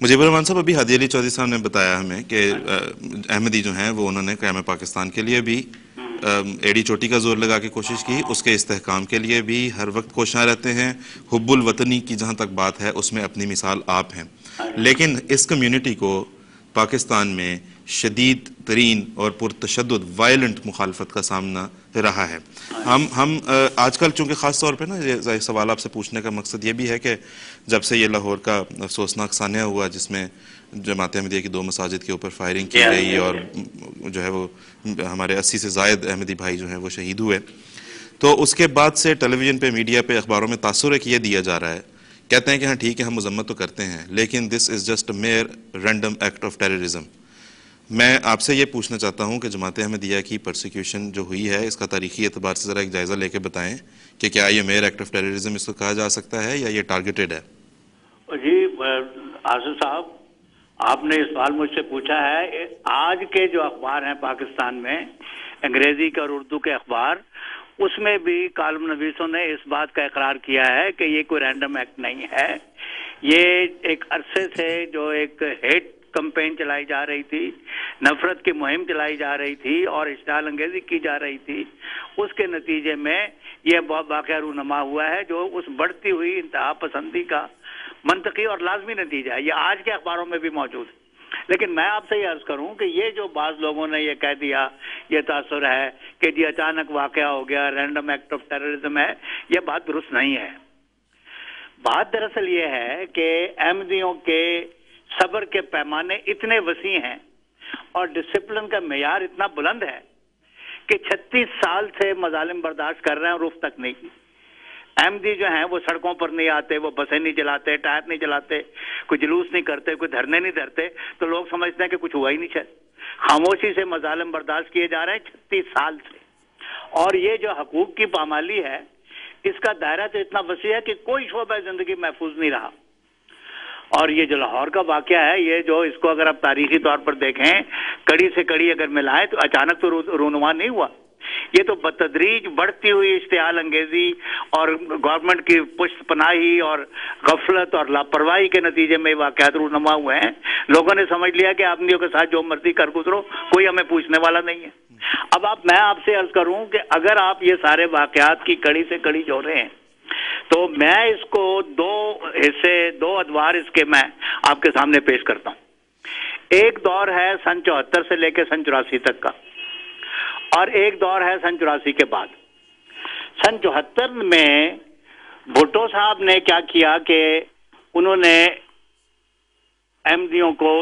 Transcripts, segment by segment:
मुजीबर रहमान साहब अभी हदी अली चौधरी साहब ने बताया हमें कि अहमदी जो हैं वो उन्होंने क्याम पाकिस्तान के लिए भी एड़ी चोटी का ज़ोर लगा के कोशिश की। उसके इस्तेकाम के लिए भी हर वक्त कोशाँ रहते हैं। हब्बुल वतनी की जहाँ तक बात है उसमें अपनी मिसाल आप हैं। लेकिन इस कम्यूनिटी को पाकिस्तान में शदीद तरीन और पुरतशद वायलेंट मुखालफत का सामना रहा है। हम हम आजकल चूँकि ख़ास तौर पे ना ये सवाल आपसे पूछने का मकसद ये भी है कि जब से ये लाहौर का अफसोसनाक सान्या हुआ जिसमें जमात अहमदिया की दो मसाजिद के ऊपर फायरिंग की गई और जो है वो हमारे अस्सी से जायद अहमदी भाई जो हैं वो शहीद हुए। तो उसके बाद से टेलीविज़न पे मीडिया पे अखबारों में तासुर एक ये दिया जा रहा है। कहते हैं कि हाँ ठीक है हम मजम्मत तो करते हैं लेकिन this is just mere random act of terrorism मैं आपसे ये पूछना चाहता हूँ कि जमात अहमदिया की परसिक्यूशन जो हुई है, इसका तारीखी एतबार से ज़रा एक जायज़ा लेके बताएँ कि क्या ये मेयर एक्ट ऑफ़ टेररिज्म इसको कहा जा सकता है या ये टारगेटेड है? जी आसिफ साहब, आपने इस सवाल मुझसे पूछा है आज के जो अखबार हैं पाकिस्तान में, अंग्रेज़ी के और उर्दू के अखबार, उसमें भी कालम नवीसों ने इस बात का इकरार किया है कि ये कोई रैंडम एक्ट नहीं है। ये एक अरसे से जो एक हेट कंपेन चलाई जा रही थी, नफरत की मुहिम चलाई जा रही थी और इश्ताल अंगेजी की जा रही थी। उसके नतीजे में यह बहुत वाक़ रूनमा हुआ है, जो उस बढ़ती हुई इंतहा पसंदी का मंतकी और लाजमी नतीजा है। ये आज के अखबारों में भी मौजूद है। लेकिन मैं आपसे ये अर्ज़ करूँ कि ये जो बाज लोगों ने ये कह दिया, ये तासुर है कि जी अचानक वाक़ हो गया रैंडम एक्ट ऑफ़ टेररिज्म है, ये बात दुरुस्त नहीं है। बात दरअसल ये है कि अहमदियों के सब्र के पैमाने इतने वसी हैं और डिसिप्लिन का मैार इतना बुलंद है कि 36 साल से मजालिम बर्दाश्त कर रहे हैं और रुफ तक नहीं। अहमदी जो हैं, वो सड़कों पर नहीं आते, वो बसें नहीं चलाते, टायर नहीं चलाते कोई जुलूस नहीं करते कोई धरने नहीं धरते तो लोग समझते हैं कि कुछ हुआ ही नहीं, शायद। खामोशी से मजालिम बर्दाश्त किए जा रहे हैं छत्तीस साल से। और ये जो हकूक की पामाली है, इसका दायरा तो इतना वसी है कि कोई शोबा ज़िंदगी महफूज नहीं रहा। और ये जो लाहौर का वाक्य है, ये जो इसको अगर आप तारीखी तौर पर देखें, कड़ी से कड़ी अगर मिलाएँ तो अचानक तो रूनुमा नहीं हुआ। ये तो बतदरीज बढ़ती हुई इश्तिहाल अंगेजी और गवर्नमेंट की पुष्ट पनाही और गफलत और लापरवाही के नतीजे में वाकत रूनमा हुए हैं। लोगों ने समझ लिया कि आदमियों के साथ जो मर्ज़ी कर गुजरो, कोई हमें पूछने वाला नहीं है। अब आप, मैं आपसे अर्ज़ करूँ कि अगर आप ये सारे वाकयात की कड़ी से कड़ी जोड़े हैं तो मैं इसको दो हिस्से, दो अदवार इसके मैं आपके सामने पेश करता हूँ। एक दौर है सन चौहत्तर से लेकर सन चौरासी तक का, और एक दौर है सन चौरासी के बाद। सन चौहत्तर में भुट्टो साहब ने क्या किया कि उन्होंने अहमदियों को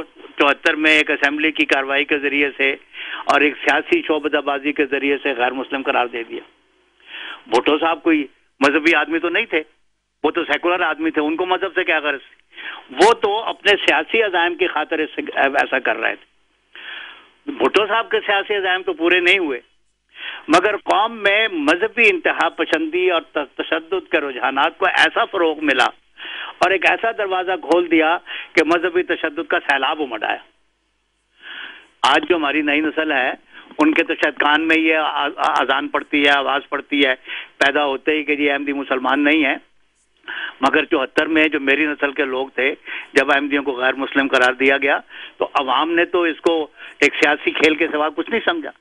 चौहत्तर में एक असेंबली की कार्रवाई के ज़रिए से और एक सियासी शोबदाबाजी के ज़रिए से गैर मुस्लिम करार दे दिया। भुट्टो साहब कोई मजहबी आदमी तो नहीं थे, वो तो सेकुलर आदमी थे, उनको मज़हब से क्या गर्ज थी? वो तो अपने सियासी अजायम की खातिर ऐसा कर रहे थे। भुट्टो साहब के सियासी अजायम तो पूरे नहीं हुए। मगर कौम में मजहबी इंतहा, पसंदी और तशद के रुझानात को ऐसा फरोग मिला और एक ऐसा दरवाज़ा खोल दिया कि मजहबी तशद का सैलाब उमड़ आया। आज जो हमारी नई नस्ल है उनके तो शायद कान में ये अजान पड़ती है, आवाज़ पड़ती है। पैदा होते ही कि जी अहमदी मुसलमान नहीं है। मगर चौहत्तर में जो मेरी नस्ल के लोग थे, जब अहमदियों को गैर मुस्लिम करार दिया गया तो अवाम ने तो इसको एक सियासी खेल के सिवा कुछ नहीं समझा।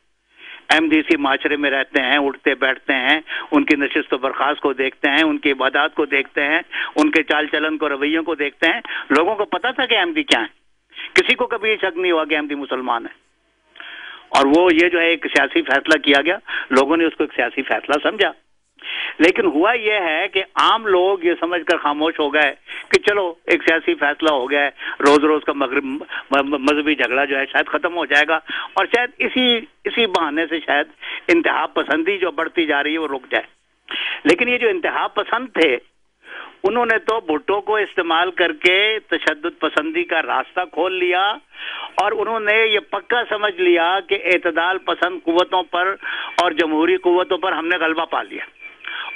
अहमदी इसी माशरे में रहते हैं, उठते, बैठते हैं, उनकी नशिस्त बर्खास्त को देखते हैं, उनकी इबादत को देखते हैं, उनके चाल चलन को, रवैयों को देखते हैं। लोगों को पता था कि अहमदी क्या है। किसी को कभी ये शक नहीं हुआ कि अहमदी मुसलमान है। और वो ये जो है एक सियासी फैसला किया गया। लोगों ने उसको एक सियासी फैसला समझा। लेकिन हुआ यह है कि आम लोग ये समझकर खामोश हो गए कि चलो, एक सियासी फैसला हो गया है। रोज रोज का मजहबी झगड़ा जो है शायद खत्म हो जाएगा और शायद इसी इसी बहाने से शायद इंतहा पसंदी जो बढ़ती जा रही है वो रुक जाए। लेकिन ये जो इंतहा पसंद थे, उन्होंने तो भुट्टो को इस्तेमाल करके तशद पसंदी का रास्ता खोल लिया। और उन्होंने ये पक्का समझ लिया कि एतदाल पसंद कुवतों पर और जमहूरी कुवतों पर हमने गलबा पा लिया।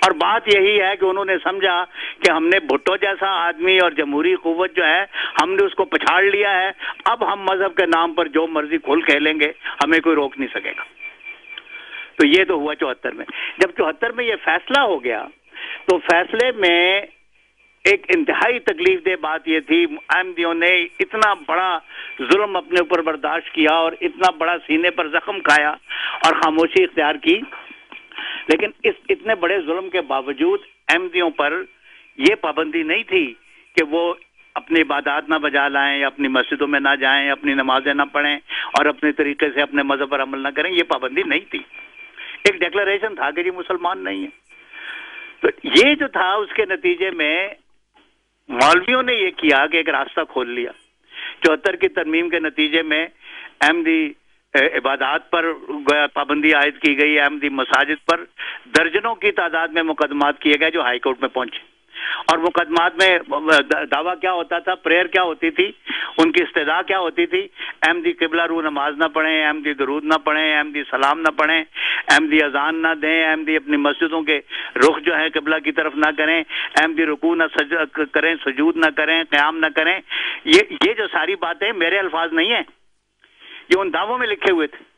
और बात यही है कि उन्होंने समझा कि हमने भुट्टो जैसा आदमी और जमहूरी कुवत जो है, हमने उसको पछाड़ लिया है। अब हम मज़हब के नाम पर जो मर्ज़ी खोल खेलेंगे, हमें कोई रोक नहीं सकेगा। तो ये तो हुआ चौहत्तर में। जब चौहत्तर में ये फैसला हो गया तो फैसले में एक इंतहाई तकलीफ़ दे बात यह थी अहमदियों ने इतना बड़ा जुल्म अपने ऊपर बर्दाश्त किया और इतना बड़ा सीने पर जख्म खाया और खामोशी इख्तियार की। लेकिन इस इतने बड़े जुल्म के बावजूद अहमदियों पर यह पाबंदी नहीं थी कि वो अपनी इबादत ना बजा लाएँ या अपनी मस्जिदों में ना जाएँ, अपनी नमाजें ना पढ़ें और अपने तरीके से अपने मज़हब पर अमल ना करें। ये पाबंदी नहीं थी। एक डिक्लेरेशन था कि जी मुसलमान नहीं है। तो ये जो था, उसके नतीजे में मौलवियों ने ये किया कि एक रास्ता खोल लिया। चौहत्तर की तरमीम के नतीजे में अहमदी इबादत पर पाबंदी आयद की गई अहमदी मसाजिद पर दर्जनों की तादाद में मुकदमात किए गए जो हाईकोर्ट में पहुँचे। और मुकदमात में दावा क्या होता था, प्रेयर क्या होती थी, उनकी इस्तदा क्या होती थी अहमदी किबला रू नमाज़ ना पढ़ें अहमदी दरूद ना पढ़ें अहमदी सलाम ना पढ़ें अहमदी अजान ना दें अहमदी अपनी मस्जिदों के रुख जो है किबला की तरफ़ ना करें अहमदी रुकू ना सज करें, सजूद ना करें, क्याम ना करें। ये ये जो सारी बातें मेरे अल्फाज नहीं है, ये उन दावों में लिखे हुए थे।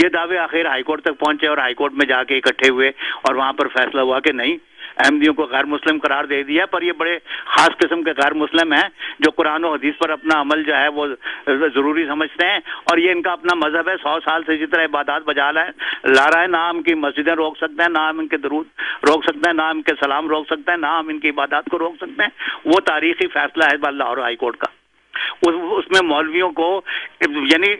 ये दावे आखिर हाईकोर्ट तक पहुँचे और हाईकोर्ट में जाके इकट्ठे हुए और वहाँ पर फैसला हुआ कि नहीं अहमदियों को गैर मुस्लिम करार दे दिया पर ये बड़े खास किस्म के गैर मुस्लिम हैं जो कुरान और हदीस पर अपना अमल जो है वो ज़रूरी समझते हैं और ये इनका अपना मज़हब है सौ साल से जितना इबादत बजा रहा है ला रहा है ना हम इनकी मस्जिदें रोक सकते हैं ना हम इनके दरूद रोक सकते हैं ना हम इनके सलाम रोक सकते हैं ना हम इनकी इबादत को रोक सकते हैं वो तारीखी फैसला है लाहौर हाईकोर्ट का। उस, उसमें मौलवियों को यानी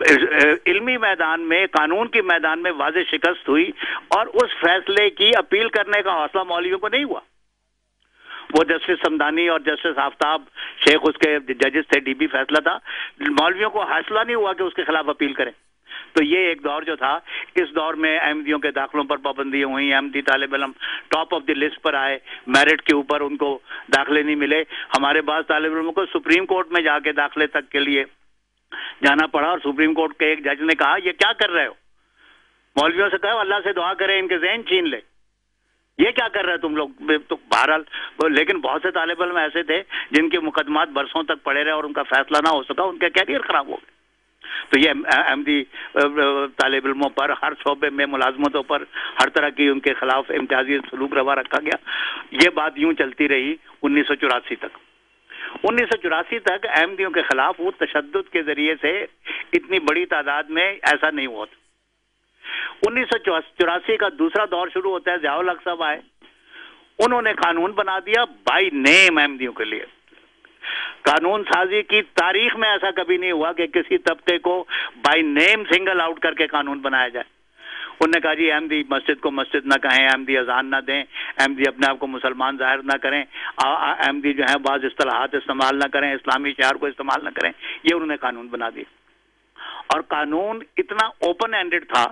इल्मी मैदान में, कानून के मैदान में वाज शिकस्त हुई और उस फैसले की अपील करने का हौसला मौलवियों को नहीं हुआ। वो जस्टिस समदानी और जस्टिस आफ्ताब शेख उसके जजेस थे, डीबी फैसला था। मौलवियों को हौसला नहीं हुआ कि उसके खिलाफ अपील करें। तो ये एक दौर जो था, इस दौर में अहमदियों के दाखिलों पर पाबंदी हुई, अहमदी तालब इलम टॉप ऑफ़ द लिस्ट पर आए, मेरिट के ऊपर उनको दाखिले नहीं मिले। हमारे पास तालब इलमों को सुप्रीम कोर्ट में जाके दाखिले तक के लिए जाना पड़ा और सुप्रीम कोर्ट के एक जज ने कहा, ये क्या कर रहे हो? मौलवियों से कहो, अल्लाह से दुआ करे, इनके जहन छीन ले। ये क्या कर रहे हो तुम लोग? तो बहरहाल लेकिन बहुत से तालब में ऐसे थे, जिनके मुकदमात बरसों तक पड़े रहे और उनका फैसला ना हो सका, उनके कैरियर खराब हो गए तो ये अहमदी तालब इलमों पर, हर शोबे में मुलाजमतों पर, हर तरह की उनके खिलाफ इम्तियाजी सलूक रवा रखा गया। ये बात यूँ चलती रही उन्नीस सौ चौरासी तक। उन्नीस सौ चौरासी तक अहमदियों के खिलाफ वो तशद के ज़रिए से इतनी बड़ी तादाद में ऐसा नहीं हुआ था। उन्नीस का दूसरा दौर शुरू होता है, जयाउल हक साहब आए। उन्होंने कानून बना दिया बाई नेम अहमदियों के लिए। कानून साजी की तारीख में ऐसा कभी नहीं हुआ कि किसी तबके को बाई नेम सिंगल आउट करके कानून बनाया जाए। उन्होंने कहा, जी अहमदी मस्जिद को मस्जिद ना कहें अहमदी अजान ना दें अहमदी अपने आप को मुसलमान ज़ाहिर ना करें अहमदी जो है बाज असलाहत इस्तेमाल ना करें, इस्लामी शहर को इस्तेमाल ना करें। ये उन्होंने कानून बना दिया और कानून इतना ओपन एंडेड था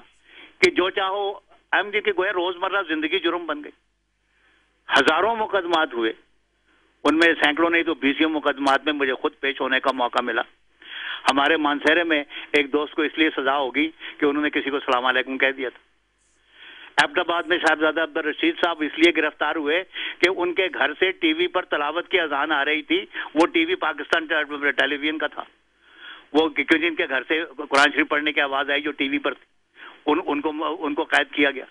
कि जो चाहो अहमदी के गोया रोज़मर्रा ज़िंदगी जुर्म बन गई। हज़ारों मुकदमात हुए। उनमें सैकड़ों नहीं तो बीसियों मुकदमात में मुझे खुद पेश होने का मौका मिला। हमारे मानसहरे में एक दोस्त को इसलिए सजा होगी कि उन्होंने किसी को सलाम अलैकुम कह दिया था। अहमदाबाद में साहबजादा अब्दुल रशीद साहब इसलिए गिरफ़्तार हुए कि उनके घर से टीवी पर तलावत की अजान आ रही थी वो टीवी पाकिस्तान टेलीविज़न का था। वो क्योंकि इनके घर से कुरान शरीफ पढ़ने की आवाज़ आई जो टीवी पर थी। उन, उनको उनको कैद किया गया।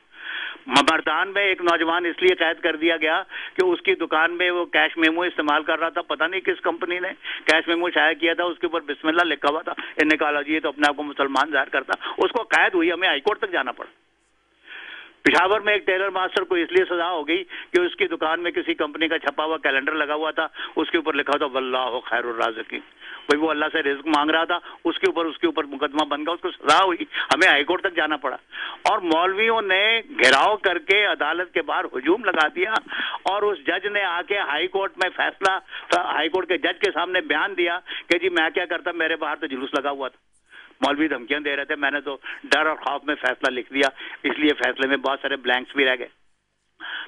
ममरदान में एक नौजवान इसलिए कैद कर दिया गया कि उसकी दुकान में वो कैश मेमो इस्तेमाल कर रहा था, पता नहीं किस कंपनी ने कैश मेमो शाया किया था, उसके ऊपर बिस्मिल्लाह लिखा हुआ था, इन्हें कहा जी तो अपने आप को मुसलमान ज़ाहिर करता। उसको कैद हुई, हमें हाईकोर्ट तक जाना पड़ा। पिशावर में एक टेलर मास्टर को इसलिए सजा हो गई कि उसकी दुकान में किसी कंपनी का छपा हुआ कैलेंडर लगा हुआ था, उसके ऊपर लिखा था, वल्लाह खैर राजकी भाई वो अल्लाह से रिस्क मांग रहा था, उसके ऊपर उसके ऊपर मुकदमा बन गया, उसको सजा हुई। हमें हाईकोर्ट तक जाना पड़ा। और मौलवियों ने घेराव करके अदालत के बाहर हजूम लगा दिया और उस जज ने आके हाईकोर्ट में फैसला, हाईकोर्ट के जज के सामने बयान दिया कि जी मैं क्या करता, मेरे बाहर तो जुलूस लगा हुआ था। मौलवी धमकियाँ दे रहे थे। मैंने तो डर और खौफ में फैसला लिख दिया इसलिए फैसले में बहुत सारे ब्लैंक्स भी रह गए।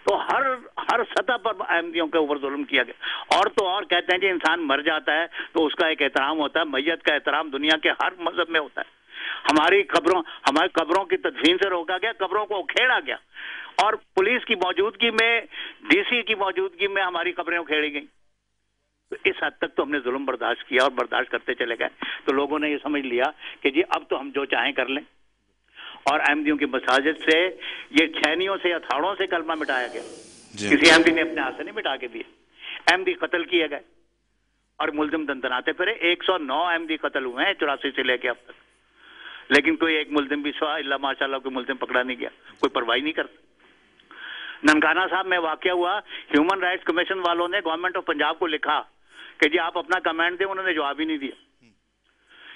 तो हर हर सतह पर अहमदियों के ऊपर जुल्म किया गया। और तो और कहते हैं कि इंसान मर जाता है तो उसका एक एहतराम होता है। मैयत का एहतराम दुनिया के हर मज़हब में होता है। हमारी खबरों, हमारी कब्रों की तदफीन से रोका गया कब्रों को उखेड़ा गया। और पुलिस की मौजूदगी में, डीसी की मौजूदगी में हमारी कब्रें उखेड़ी गई। तो इस हद तक तो हमने जुल्म बर्दाश्त किया और बर्दाश्त करते चले गए। तो लोगों ने ये समझ लिया कि जी अब तो हम जो चाहें कर लें। और अहमदियों की मसाजिद से ये छैनियों से अथाड़ों से कलमा मिटाया गया। किसी अहमदी ने अपने हाथ से नहीं मिटा के दिए। अहमदी कत्ल किए गए। और मुलजिम दंदनाते फिरे। 109 अहमदी कत्ल हुए हैं चौरासी से लेके अब तक। लेकिन कोई एक मुलजिम भी अल्लाह माशाल्लाह कोई मुलजिम पकड़ा नहीं गया। कोई परवाही नहीं करता। ननकाना साहब में वाक्य हुआ ह्यूमन राइट्स कमीशन वालों ने गवर्नमेंट ऑफ़ पंजाब को लिखा कि जी आप अपना कमेंट दें उन्होंने जवाब ही नहीं दिया।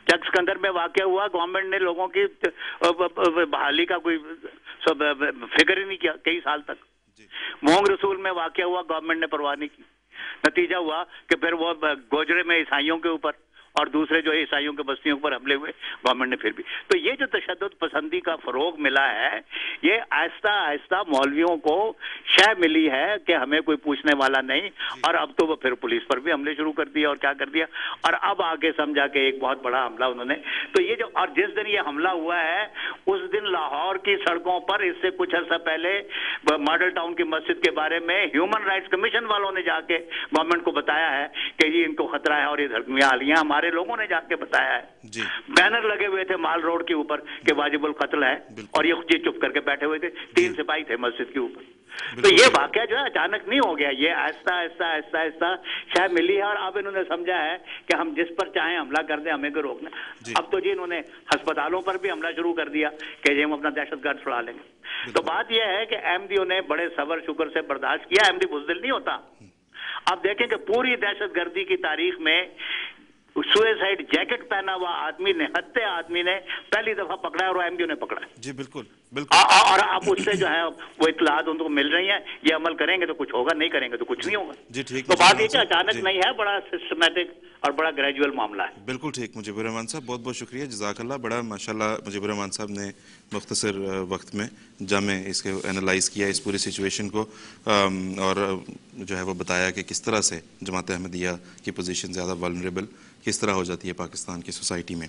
चक सिकंदर में वाक्य हुआ? गवर्नमेंट ने लोगों की बहाली का कोई सब फ़िक्र ही नहीं किया कई साल तक। मोंग रसूल में वाक्य हुआ गवर्नमेंट ने परवाह नहीं की। नतीजा हुआ कि फिर वो गोजरे में ईसाइयों के ऊपर और दूसरे जो ईसाइयों के बस्तियों पर हमले हुए गवर्नमेंट ने फिर भी। तो ये जो तशद पसंदी का फरोग मिला है ये आहिस्ता आहिस्ता मौलवियों को शह मिली है कि हमें कोई पूछने वाला नहीं और अब तो वो फिर पुलिस पर भी हमले शुरू कर दिया और क्या कर दिया। और अब आगे समझा के एक बहुत बड़ा हमला उन्होंने। तो ये जो और जिस दिन ये हमला हुआ है उस दिन लाहौर की सड़कों पर इससे कुछ अर्सा पहले मॉडल टाउन की मस्जिद के बारे में ह्यूमन राइट्स कमीशन वालों ने जाके गवर्नमेंट को बताया है कि जी इनको खतरा है और ये धर्मियाँ आ रही हैं हमारे लोगों ने जाके बताया है। जी। बैनर लगे हुए थे माल रोड के ऊपर कि वाजिबुल कत्ल है और ये ये चुप करके बैठे हुए थे। तीन सिपाही थे मस्जिद के ऊपर। तो ये वाक्य जो है अचानक नहीं हो गया। ये आहिस्ता आहिस्ता आहिस्ता आहिस्ता शायद मिली है और अब इन्होंने समझा है कि हम जिस पर चाहें हमला कर दें हमें को रोकना। अब तो जी इन्होंने अस्पतालों पर भी हमला शुरू कर दिया कि जी हम अपना दहशतगर्द छुड़ा लेंगे। तो बात यह है कि अहमदियों ने बड़े सबर शुक्र से बर्दाश्त किया। अहमदी बुजदिल नहीं होता। अब देखें कि पूरी दहशतगर्दी की तारीख में सुसाइड जैकेट पहना हुआ आदमी ने, हत्या आदमी ने, पहली दफ़ा पकड़ा है और एमबीओ ने पकड़ा है। जी बिल्कुल बिल्कुल। आ- आ- और अब उससे जो है वो इतलात उनको मिल रही है ये अमल करेंगे तो कुछ होगा नहीं करेंगे तो कुछ नहीं होगा। जी ठीक तो बात ये अचानक नहीं है बड़ा सिस्टमेटिक और बड़ा ग्रेजुअल मामला है। बिल्कुल ठीक मुजीबर रहमान साहब बहुत बहुत शुक्रिया जजाकल्ला बड़ा माशाल्लाह मुजीबर रहमान साहब ने मुख्तसर वक्त में जामे इसके एनालाइज किया इस पूरी सिचुएशन को और जो है वो बताया कि किस तरह से जमात अहमदिया की पोजीशन ज़्यादा वल्नरेबल किस तरह हो जाती है पाकिस्तान की सोसाइटी में।